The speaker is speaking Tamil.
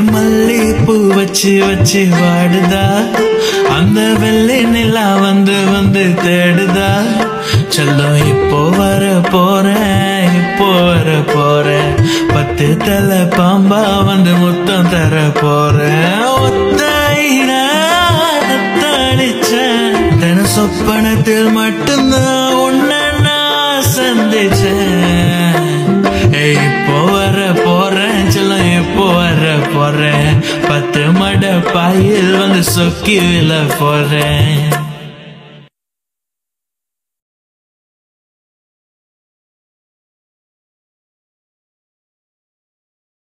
மல்லிப்பூ வச்சு வச்சு வாடுதா? அந்த வெள்ளை நிலா வந்து வந்து தேடுதா? சொல்லும் இப்போ வர போறேன் இப்போ வர போறேன். பத்து தலை பாம்பா வந்து முத்தம் தர போறேன். தன சொப்பனத்தில் மட்டும்தான் உன்ன நான் சந்திச்சேன். இப்போ பத்து மட பாயில் வந்து சொக்கி விழ போறேன்.